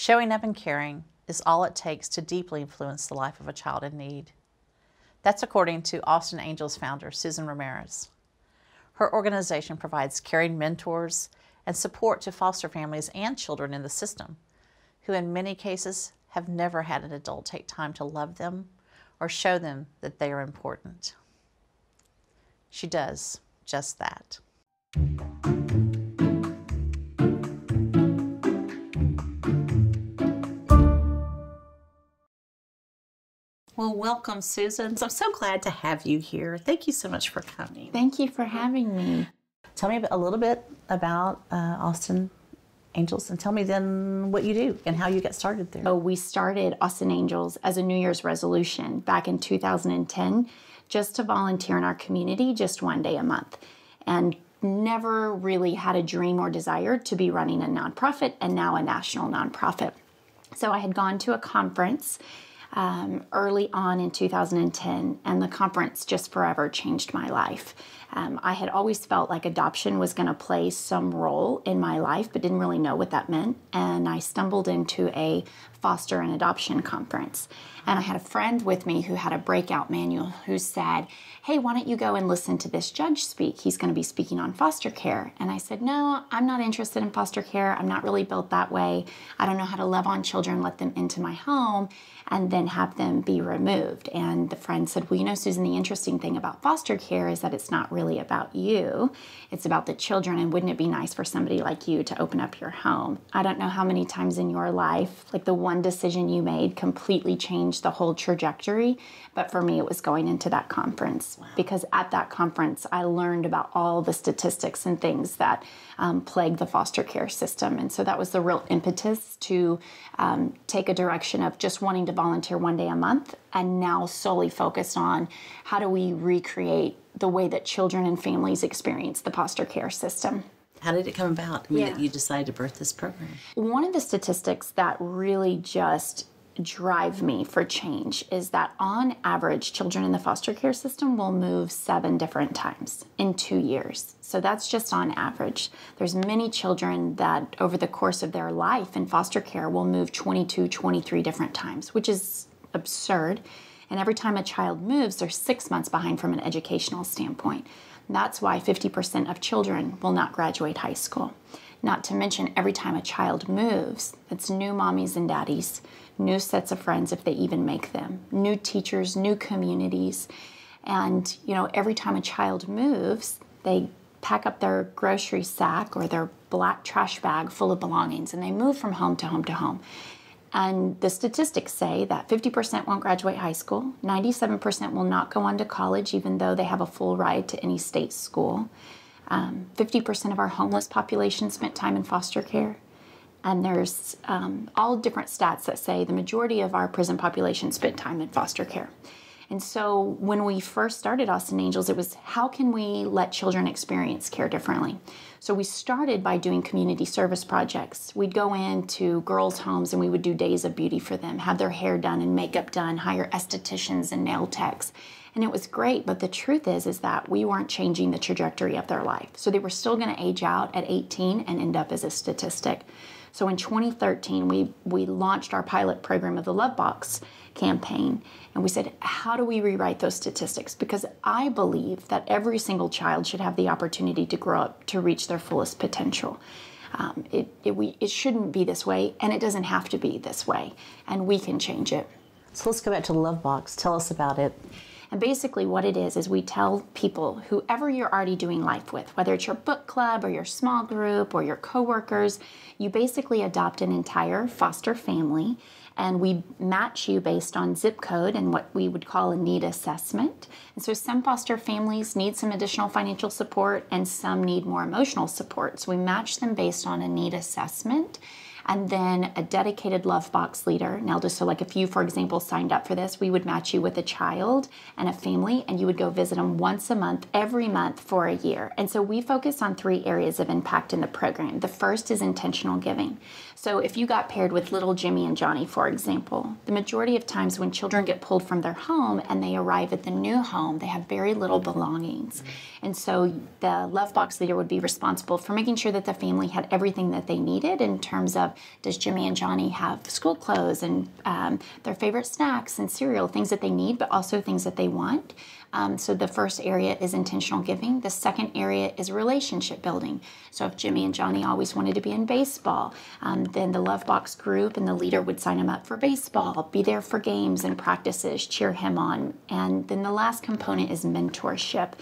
Showing up and caring is all it takes to deeply influence the life of a child in need. That's according to Austin Angels founder Susan Ramirez. Her organization provides caring mentors and support to foster families and children in the system who, in many cases, have never had an adult take time to love them or show them that they are important. She does just that. Well, welcome, Susan. I'm so glad to have you here. Thank you so much for coming. Thank you for having me. Tell me a little bit about uh, Austin Angels and tell me then what you do and how you got started there. Oh, we started Austin Angels as a New Year's resolution back in 2010 just to volunteer in our community just one day a month. And never really had a dream or desire to be running a nonprofit and now a national nonprofit. So I had gone to a conference um, early on in 2010, and the conference just forever changed my life. Um, I had always felt like adoption was going to play some role in my life, but didn't really know what that meant. And I stumbled into a foster and adoption conference. And I had a friend with me who had a breakout manual who said, Hey, why don't you go and listen to this judge speak? He's going to be speaking on foster care. And I said, No, I'm not interested in foster care. I'm not really built that way. I don't know how to love on children, let them into my home and then have them be removed. And the friend said, Well, you know, Susan, the interesting thing about foster care is that it's not really about you, it's about the children. And wouldn't it be nice for somebody like you to open up your home? I don't know how many times in your life, like the one decision you made completely changed the whole trajectory. But for me, it was going into that conference wow. because at that conference, I learned about all the statistics and things that um, plague the foster care system. And so that was the real impetus to um, take a direction of just wanting to volunteer one day a month and now solely focused on how do we recreate the way that children and families experience the foster care system. How did it come about I mean, yeah. that you decided to birth this program? One of the statistics that really just drive me for change is that on average, children in the foster care system will move seven different times in two years. So that's just on average. There's many children that over the course of their life in foster care will move 22, 23 different times, which is absurd. And every time a child moves, they're six months behind from an educational standpoint. That's why 50% of children will not graduate high school. Not to mention, every time a child moves, it's new mommies and daddies, new sets of friends if they even make them, new teachers, new communities. And, you know, every time a child moves, they pack up their grocery sack or their black trash bag full of belongings and they move from home to home to home. And the statistics say that 50% won't graduate high school, 97% will not go on to college, even though they have a full ride to any state school. Um, 50% of our homeless population spent time in foster care. And there's um, all different stats that say the majority of our prison population spent time in foster care. And so when we first started Austin Angels, it was how can we let children experience care differently? So we started by doing community service projects. We'd go into girls' homes and we would do days of beauty for them, have their hair done and makeup done, hire estheticians and nail techs. And it was great, but the truth is is that we weren't changing the trajectory of their life. So they were still going to age out at 18 and end up as a statistic. So in 2013, we, we launched our pilot program of the Love Box campaign. And we said, how do we rewrite those statistics? Because I believe that every single child should have the opportunity to grow up to reach their fullest potential. Um, it, it, we, it shouldn't be this way, and it doesn't have to be this way, and we can change it. So let's go back to the Love Box. Tell us about it. And basically, what it is, is we tell people, whoever you're already doing life with, whether it's your book club or your small group or your coworkers, you basically adopt an entire foster family and we match you based on zip code and what we would call a need assessment. And so some foster families need some additional financial support and some need more emotional support. So we match them based on a need assessment and then a dedicated love box leader. Now, just so like if you, for example, signed up for this, we would match you with a child and a family, and you would go visit them once a month, every month for a year. And so we focus on three areas of impact in the program. The first is intentional giving. So if you got paired with little Jimmy and Johnny, for example, the majority of times when children get pulled from their home and they arrive at the new home, they have very little belongings. And so the love box leader would be responsible for making sure that the family had everything that they needed in terms of does Jimmy and Johnny have school clothes and um, their favorite snacks and cereal, things that they need, but also things that they want. Um, so the first area is intentional giving. The second area is relationship building. So if Jimmy and Johnny always wanted to be in baseball, um, then the Love Box group and the leader would sign him up for baseball, be there for games and practices, cheer him on. And then the last component is mentorship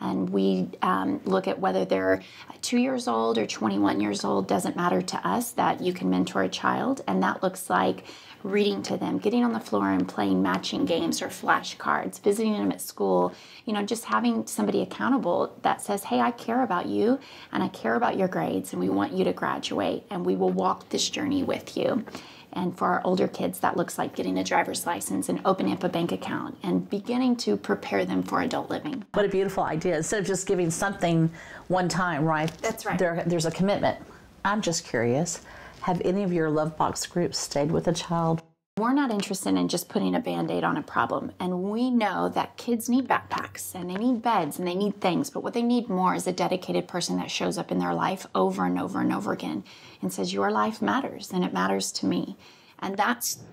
and we um, look at whether they're two years old or 21 years old doesn't matter to us that you can mentor a child. And that looks like reading to them getting on the floor and playing matching games or flashcards visiting them at school you know just having somebody accountable that says hey i care about you and i care about your grades and we want you to graduate and we will walk this journey with you and for our older kids, that looks like getting a driver's license and opening up a bank account and beginning to prepare them for adult living. What a beautiful idea. Instead of just giving something one time, right? That's right. There, there's a commitment. I'm just curious have any of your Love Box groups stayed with a child? We're not interested in just putting a band aid on a problem. And we know that kids need backpacks and they need beds and they need things. But what they need more is a dedicated person that shows up in their life over and over and over again and says, Your life matters and it matters to me. And that's,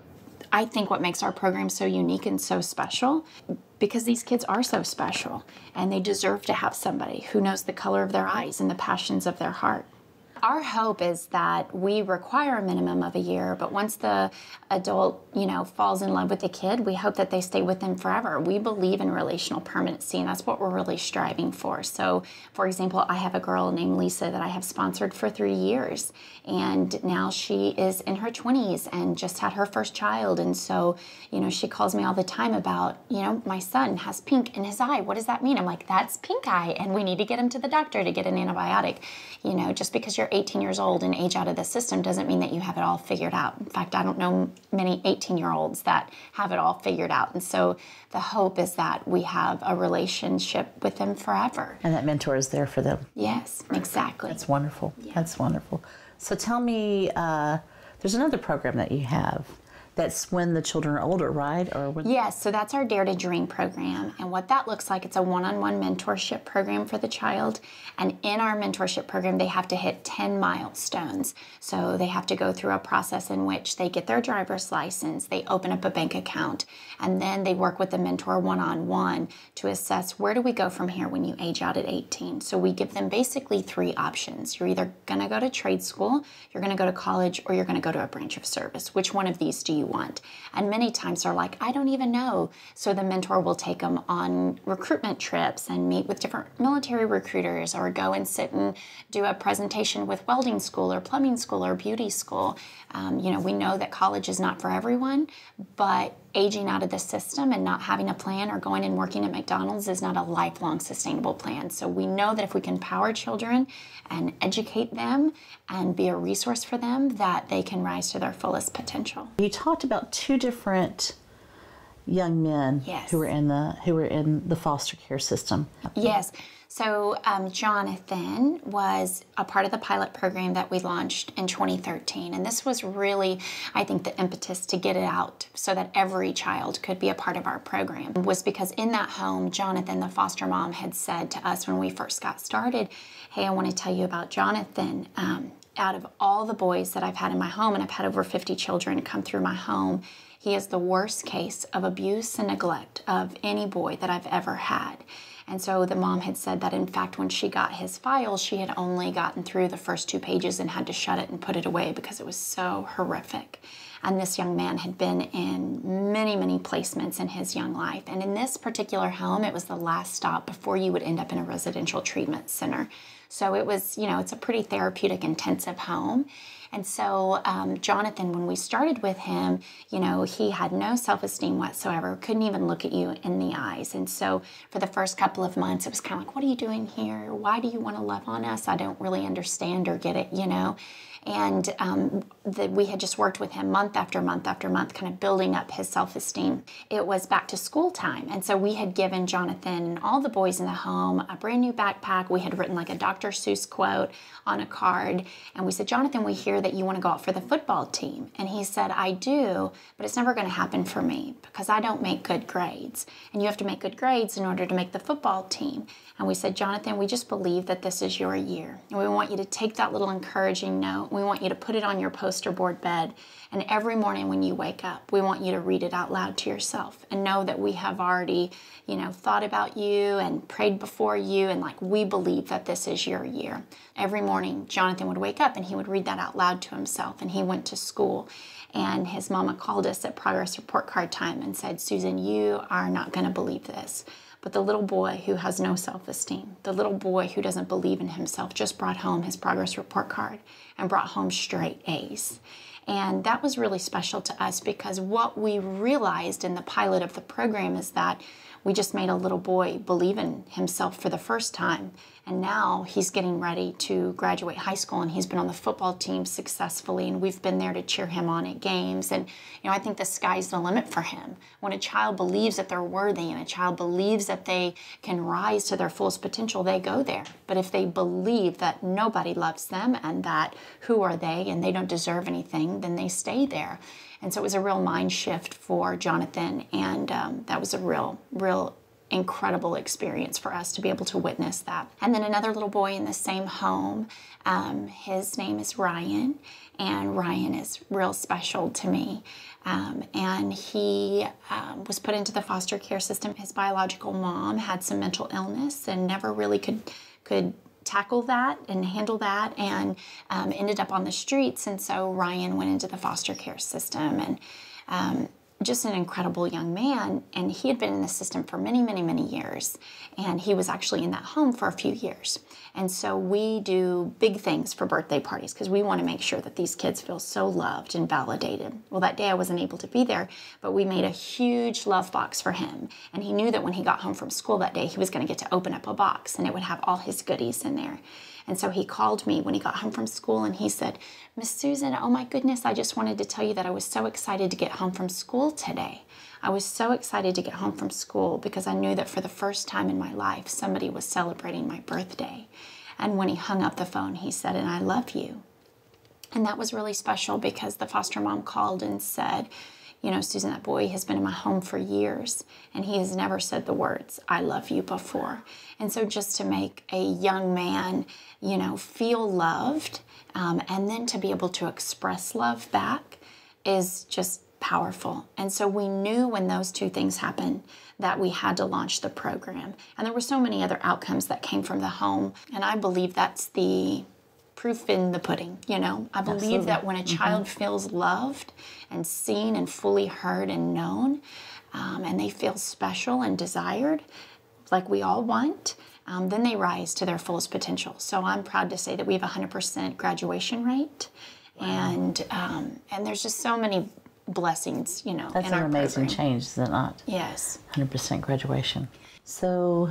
I think, what makes our program so unique and so special because these kids are so special and they deserve to have somebody who knows the color of their eyes and the passions of their heart. Our hope is that we require a minimum of a year, but once the adult, you know, falls in love with the kid, we hope that they stay with them forever. We believe in relational permanency, and that's what we're really striving for. So, for example, I have a girl named Lisa that I have sponsored for three years, and now she is in her 20s and just had her first child. And so, you know, she calls me all the time about, you know, my son has pink in his eye. What does that mean? I'm like, that's pink eye, and we need to get him to the doctor to get an antibiotic. You know, just because you're 18 years old and age out of the system doesn't mean that you have it all figured out. In fact, I don't know many 18 year olds that have it all figured out. And so the hope is that we have a relationship with them forever. And that mentor is there for them. Yes, exactly. That's wonderful. Yeah. That's wonderful. So tell me, uh, there's another program that you have that's when the children are older, right? Or when... Yes, so that's our Dare to Dream program. And what that looks like, it's a one-on-one mentorship program for the child. And in our mentorship program, they have to hit 10 milestones. So they have to go through a process in which they get their driver's license, they open up a bank account, and then they work with the mentor one-on-one to assess where do we go from here when you age out at 18. So we give them basically three options. You're either gonna go to trade school, you're gonna go to college, or you're gonna go to a branch of service. Which one of these do you you want. And many times they're like, I don't even know. So the mentor will take them on recruitment trips and meet with different military recruiters or go and sit and do a presentation with welding school or plumbing school or beauty school. Um, you know, we know that college is not for everyone, but aging out of the system and not having a plan or going and working at McDonald's is not a lifelong sustainable plan. So we know that if we can empower children and educate them and be a resource for them, that they can rise to their fullest potential. You talked about two different young men yes. who were in the who were in the foster care system. Yes. So, um, Jonathan was a part of the pilot program that we launched in 2013. And this was really, I think, the impetus to get it out so that every child could be a part of our program. Was because in that home, Jonathan, the foster mom, had said to us when we first got started, Hey, I want to tell you about Jonathan. Um, out of all the boys that I've had in my home, and I've had over 50 children come through my home, he is the worst case of abuse and neglect of any boy that I've ever had. And so the mom had said that in fact, when she got his file, she had only gotten through the first two pages and had to shut it and put it away because it was so horrific. And this young man had been in many, many placements in his young life. And in this particular home, it was the last stop before you would end up in a residential treatment center. So it was, you know, it's a pretty therapeutic, intensive home. And so, um, Jonathan, when we started with him, you know, he had no self esteem whatsoever, couldn't even look at you in the eyes. And so, for the first couple of months, it was kind of like, what are you doing here? Why do you want to love on us? I don't really understand or get it, you know? And um, that we had just worked with him month after month after month, kind of building up his self esteem. It was back to school time, and so we had given Jonathan and all the boys in the home a brand new backpack. We had written like a Dr. Seuss quote on a card, and we said, Jonathan, we hear that you want to go out for the football team. And he said, I do, but it's never going to happen for me because I don't make good grades. And you have to make good grades in order to make the football team. And we said, Jonathan, we just believe that this is your year. And we want you to take that little encouraging note We want you to put it on your poster board bed. And every morning when you wake up, we want you to read it out loud to yourself and know that we have already, you know, thought about you and prayed before you. And like, we believe that this is your year. Every morning, Jonathan would wake up and he would read that out loud to himself. And he went to school. And his mama called us at progress report card time and said, Susan, you are not going to believe this. But the little boy who has no self esteem, the little boy who doesn't believe in himself, just brought home his progress report card and brought home straight A's. And that was really special to us because what we realized in the pilot of the program is that we just made a little boy believe in himself for the first time. And now he's getting ready to graduate high school and he's been on the football team successfully and we've been there to cheer him on at games. And, you know, I think the sky's the limit for him. When a child believes that they're worthy and a child believes that they can rise to their fullest potential, they go there. But if they believe that nobody loves them and that who are they and they don't deserve anything, then they stay there. And so it was a real mind shift for Jonathan, and um, that was a real, real incredible experience for us to be able to witness that. And then another little boy in the same home, um, his name is Ryan, and Ryan is real special to me. Um, and he um, was put into the foster care system. His biological mom had some mental illness and never really could could tackle that and handle that and um, ended up on the streets. And so Ryan went into the foster care system and um, just an incredible young man. And he had been in the system for many, many, many years. And he was actually in that home for a few years. And so we do big things for birthday parties because we want to make sure that these kids feel so loved and validated. Well, that day I wasn't able to be there, but we made a huge love box for him. And he knew that when he got home from school that day, he was going to get to open up a box and it would have all his goodies in there. And so he called me when he got home from school and he said, Miss Susan, oh my goodness, I just wanted to tell you that I was so excited to get home from school today. I was so excited to get home from school because I knew that for the first time in my life, somebody was celebrating my birthday. And when he hung up the phone, he said, And I love you. And that was really special because the foster mom called and said, you know, Susan, that boy has been in my home for years and he has never said the words, I love you before. And so just to make a young man, you know, feel loved um, and then to be able to express love back is just powerful. And so we knew when those two things happened that we had to launch the program. And there were so many other outcomes that came from the home. And I believe that's the proof in the pudding, you know. I believe Absolutely. that when a mm-hmm. child mm-hmm. feels loved and seen and fully heard and known, um, and they feel special and desired, like we all want, um, then they rise to their fullest potential. So I'm proud to say that we have 100% graduation rate. Wow. And um, and there's just so many blessings, you know. That's an amazing program. change, is it not? Yes. 100% graduation. So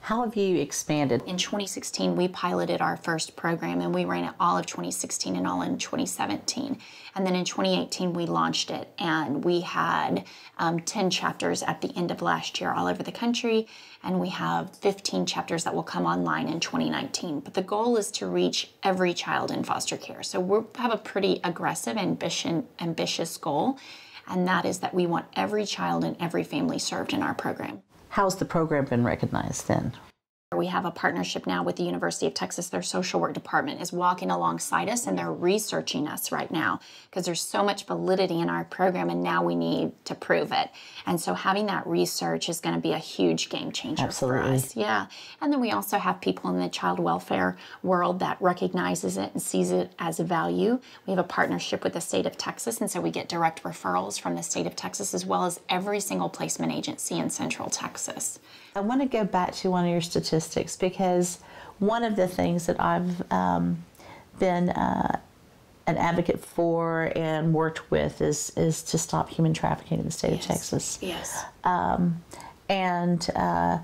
how have you expanded? In 2016, we piloted our first program and we ran it all of 2016 and all in 2017. And then in 2018, we launched it and we had um, 10 chapters at the end of last year all over the country. And we have 15 chapters that will come online in 2019. But the goal is to reach every child in foster care. So we have a pretty aggressive, ambition, ambitious goal. And that is that we want every child and every family served in our program. How's the program been recognized then? We have a partnership now with the University of Texas. Their social work department is walking alongside us and they're researching us right now because there's so much validity in our program and now we need to prove it. And so having that research is going to be a huge game changer Absolutely. for us. Yeah. And then we also have people in the child welfare world that recognizes it and sees it as a value. We have a partnership with the state of Texas and so we get direct referrals from the state of Texas as well as every single placement agency in Central Texas. I want to go back to one of your statistics because one of the things that I've um, been uh, an advocate for and worked with is is to stop human trafficking in the state yes. of Texas. Yes. Um, and uh,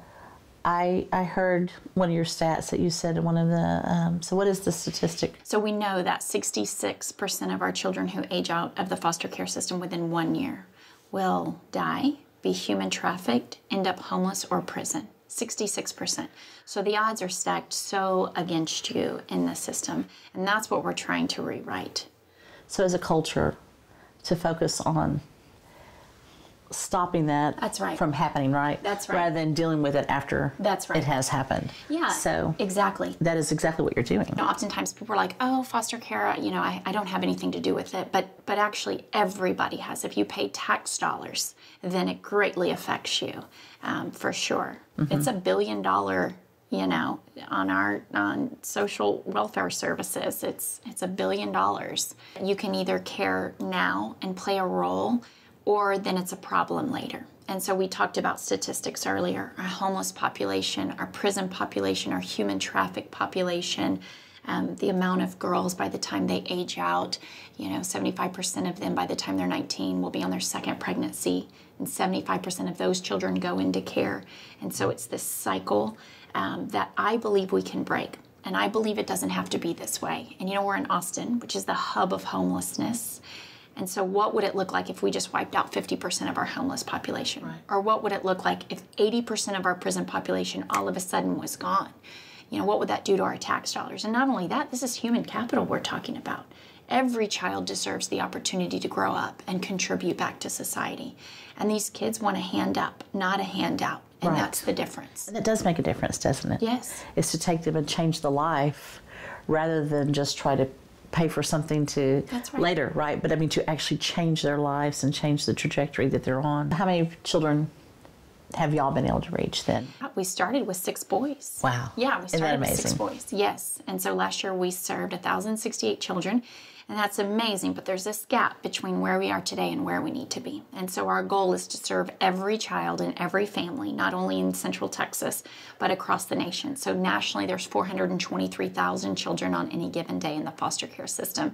I I heard one of your stats that you said in one of the. Um, so what is the statistic? So we know that 66% of our children who age out of the foster care system within one year will die be human trafficked, end up homeless or prison. 66%. So the odds are stacked so against you in the system. And that's what we're trying to rewrite. So, as a culture, to focus on stopping that That's right. from happening, right? That's right. Rather than dealing with it after That's right. it has happened. Yeah. So exactly. that is exactly what you're doing. You know, oftentimes people are like, "Oh, foster care, you know, I, I don't have anything to do with it," but but actually everybody has. If you pay tax dollars, then it greatly affects you, um, for sure. It's a billion dollar, you know, on our on social welfare services. It's it's a billion dollars. You can either care now and play a role, or then it's a problem later. And so we talked about statistics earlier our homeless population, our prison population, our human traffic population, um, the amount of girls by the time they age out. You know, 75% of them by the time they're 19 will be on their second pregnancy, and 75% of those children go into care. And so it's this cycle um, that I believe we can break. And I believe it doesn't have to be this way. And you know, we're in Austin, which is the hub of homelessness. And so, what would it look like if we just wiped out 50% of our homeless population? Or what would it look like if 80% of our prison population all of a sudden was gone? You know, what would that do to our tax dollars? And not only that, this is human capital we're talking about. Every child deserves the opportunity to grow up and contribute back to society. And these kids want a hand up, not a handout. And Right. that's the difference. And it does make a difference, doesn't it? Yes. Is to take them and change the life rather than just try to pay for something to right. later, right? But I mean to actually change their lives and change the trajectory that they're on. How many children have y'all been able to reach then? Uh, we started with six boys. Wow. Yeah, we started with six boys. Yes. And so last year we served 1,068 children, and that's amazing. But there's this gap between where we are today and where we need to be. And so our goal is to serve every child in every family, not only in Central Texas, but across the nation. So nationally, there's 423,000 children on any given day in the foster care system.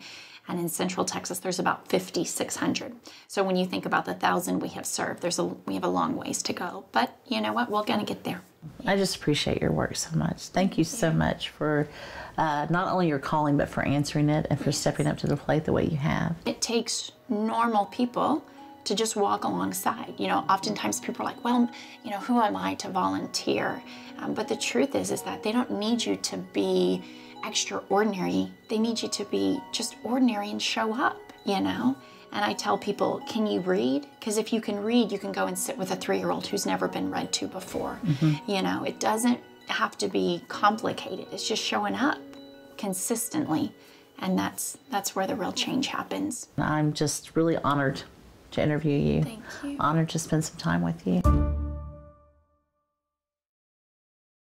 And in Central Texas, there's about 5,600. So when you think about the thousand we have served, there's a we have a long ways to go. But you know what? We're going to get there. I just appreciate your work so much. Thank you so much for uh, not only your calling, but for answering it and for stepping up to the plate the way you have. it takes normal people to just walk alongside. You know, oftentimes people are like, well, you know, who am I to volunteer? Um, but the truth is, is that they don't need you to be extraordinary. They need you to be just ordinary and show up, you know? And I tell people, can you read? Because if you can read, you can go and sit with a three year old who's never been read to before. Mm-hmm. You know, it doesn't have to be complicated, it's just showing up consistently. And that's that's where the real change happens. I'm just really honored to interview you. Thank you. Honored to spend some time with you.